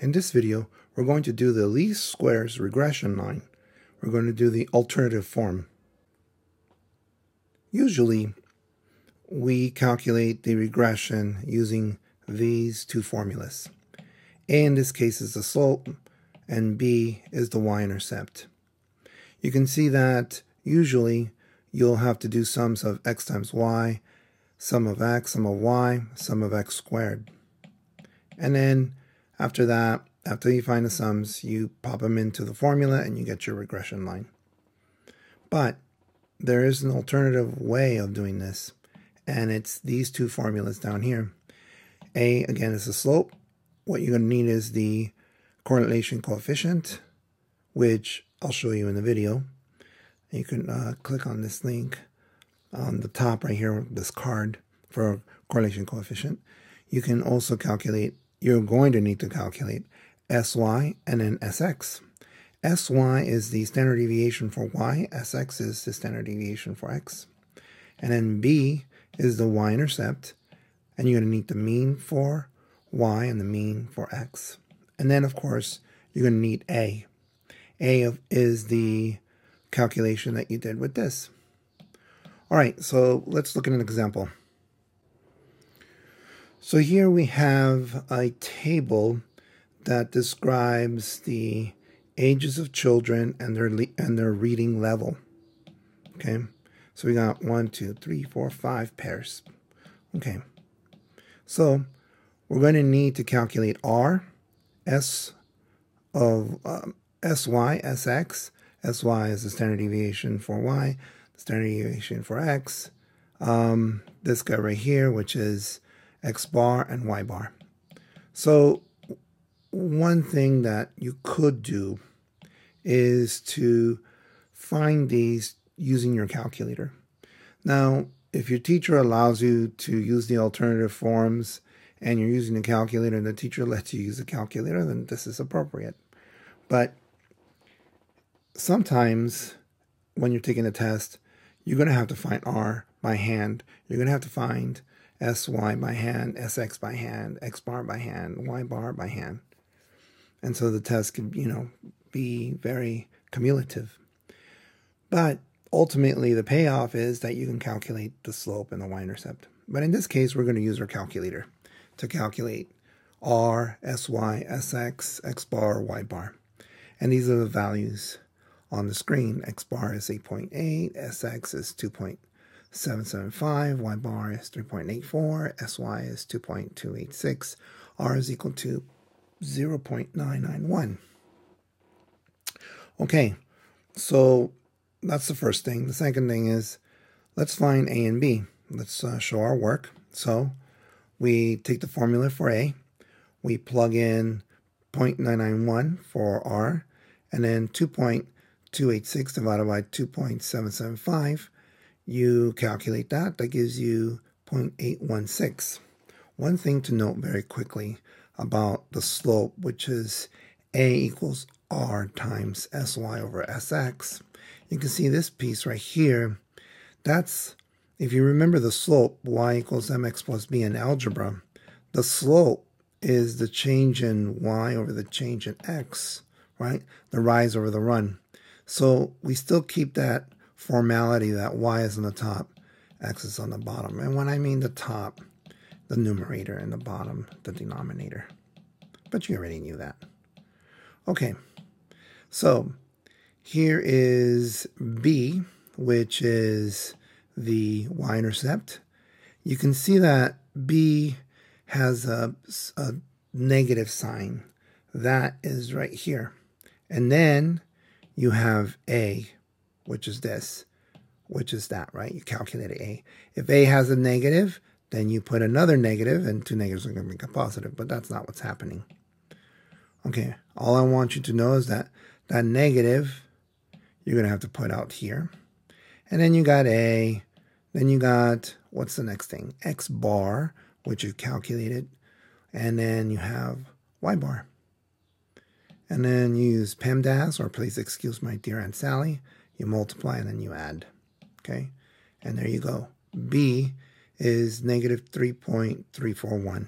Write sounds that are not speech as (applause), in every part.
In this video, we're going to do the least squares regression line. We're going to do the alternative form. Usually, we calculate the regression using these two formulas. A in this case is the slope, and B is the y-intercept. You can see that usually you'll have to do sums of x times y, sum of x, sum of y, sum of x squared. And then after that, after you find the sums, you pop them into the formula and you get your regression line. But there is an alternative way of doing this, and it's these two formulas down here. A, again, is the slope. What you're going to need is the correlation coefficient, which I'll show you in the video. You can uh, click on this link on the top right here, this card for correlation coefficient. You can also calculate you're going to need to calculate SY and then SX. SY is the standard deviation for Y, SX is the standard deviation for X. And then B is the y-intercept, and you're going to need the mean for Y and the mean for X. And then, of course, you're going to need A. A is the calculation that you did with this. All right, so let's look at an example. So here we have a table that describes the ages of children and their and their reading level. Okay, so we got one, two, three, four, five pairs. Okay, so we're going to need to calculate R, S of um, SY, SX. SY is the standard deviation for Y, the standard deviation for X. Um, this guy right here, which is X bar and Y bar. So one thing that you could do is to find these using your calculator. Now, if your teacher allows you to use the alternative forms and you're using a calculator and the teacher (laughs) lets you use a calculator, then this is appropriate. But sometimes when you're taking a test, you're going to have to find R by hand. You're going to have to find SY by hand, SX by hand, X bar by hand, Y bar by hand. And so the test can, you know, be very cumulative. But ultimately, the payoff is that you can calculate the slope and the y-intercept. But in this case, we're going to use our calculator to calculate R, SY, SX, X bar, Y bar. And these are the values on the screen. X bar is 8.8, SX is 2.775, Y bar is 3.84, SY is 2.286, R is equal to 0.991. Okay, so that's the first thing. The second thing is let's find A and B. Let's uh, show our work. So we take the formula for A, we plug in 0.991 for R, and then 2.286 divided by 2.775. You calculate that, that gives you 0.816. One thing to note very quickly about the slope, which is A equals R times SY over SX. You can see this piece right here. That's, if you remember the slope, Y equals MX plus B in algebra, the slope is the change in Y over the change in X, right? The rise over the run. So we still keep that formality that Y is on the top, X is on the bottom. And when I mean the top, the numerator and the bottom, the denominator. But you already knew that. Okay, so here is B, which is the y-intercept. You can see that B has a, a negative sign. That is right here. And then you have A, which is this, which is that, right? You calculate A. If A has a negative, then you put another negative, and two negatives are going to make a positive, but that's not what's happening. Okay, all I want you to know is that that negative, you're going to have to put out here. And then you got A, then you got, what's the next thing? X bar, which you calculated, and then you have Y bar. And then you use PEMDAS, or please excuse my dear Aunt Sally. You multiply and then you add. Okay, and there you go. B is negative 3.341.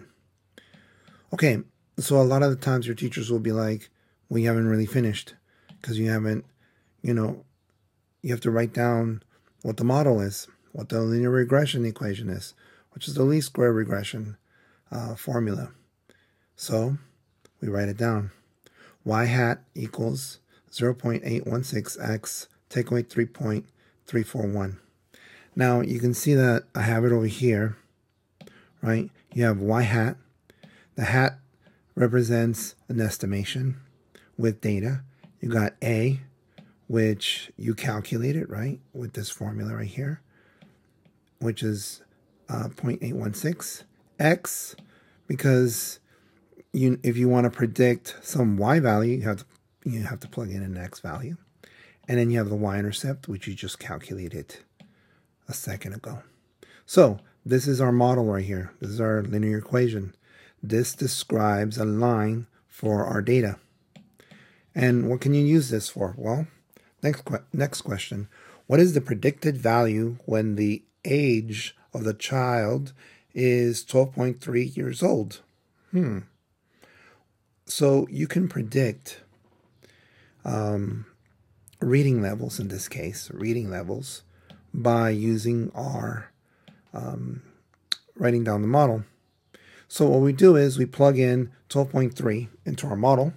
Okay, So a lot of the times your teachers will be like, well, haven't really finished because you haven't, you know, you have to write down what the model is, what the linear regression equation is, which is the least square regression uh, formula. So we write it down. y hat equals 0.816x, take away 3.341. Now you can see that I have it over here, right? You have y hat. The hat represents an estimation with data. You got a, which you calculated, right, with this formula right here, which is uh, 0.816. X, because you if you want to predict some y value, you have to you have to plug in an x value. And then you have the y-intercept, which you just calculated a second ago. So this is our model right here. This is our linear equation. This describes a line for our data. And what can you use this for? Well, next, next question. What is the predicted value when the age of the child is 12.3 years old? Hmm. So you can predict um, reading levels in this case, reading levels, by using our um, writing down the model. So what we do is we plug in 12.3 into our model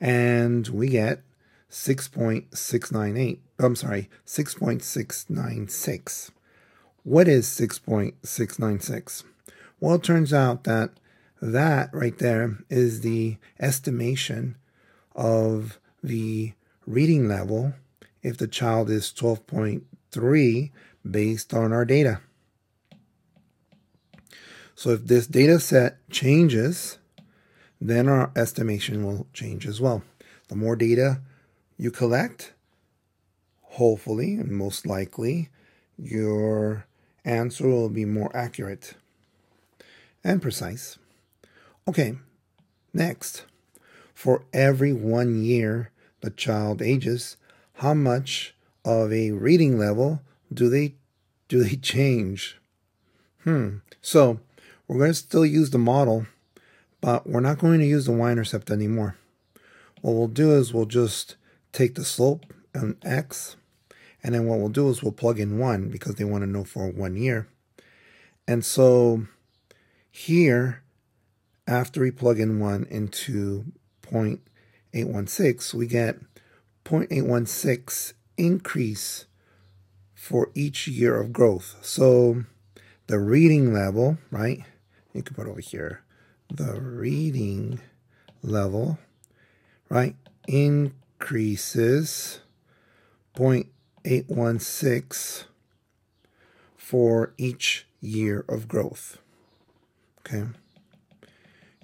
and we get 6.698. I'm sorry, 6.696. What is 6.696? Well, it turns out that that right there is the estimation of the reading level if the child is 12.3 based on our data. So if this data set changes, then our estimation will change as well. The more data you collect, hopefully and most likely, your answer will be more accurate and precise. Okay, next. For every one year the child ages, how much of a reading level do they do they change? Hmm. So we're going to still use the model, but we're not going to use the y-intercept anymore. What we'll do is we'll just take the slope and x and then what we'll do is we'll plug in 1 because they want to know for one year. And so here, after we plug in 1 into 0.816, we get 0.816 increase for each year of growth. So the reading level, right? You can put over here, the reading level, right, increases 0. 816 for each year of growth. Okay.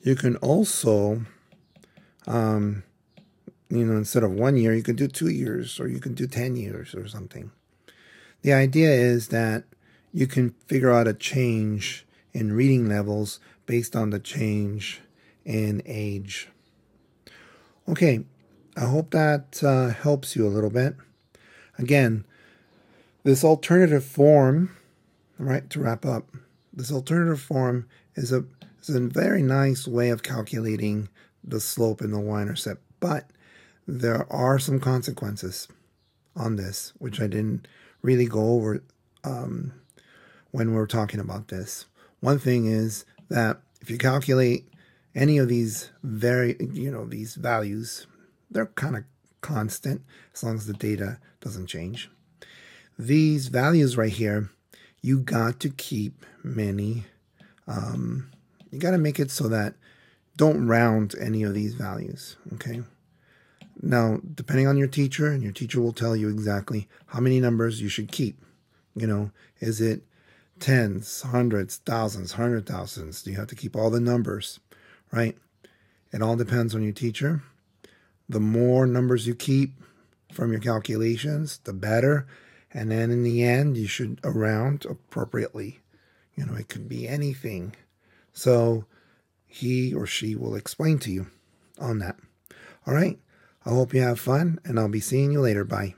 You can also, um, you know, instead of one year, you can do two years or you can do 10 years or something. The idea is that you can figure out a change in reading levels based on the change in age. Okay, I hope that uh, helps you a little bit. Again, this alternative form, right, to wrap up, this alternative form is a, is a very nice way of calculating the slope in the y-intercept, but there are some consequences on this, which I didn't really go over um, when we were talking about this. One thing is that if you calculate any of these very, you know, these values, they're kind of constant as long as the data doesn't change. These values right here, you got to keep many. Um, you got to make it so that don't round any of these values. Okay. Now, depending on your teacher, and your teacher will tell you exactly how many numbers you should keep. You know, is it tens, hundreds, thousands, hundred thousands? Do you have to keep all the numbers? Right? It all depends on your teacher the more numbers you keep from your calculations, the better. And then in the end, you should round appropriately. You know, it could be anything. So he or she will explain to you on that. All right. I hope you have fun, and I'll be seeing you later. Bye.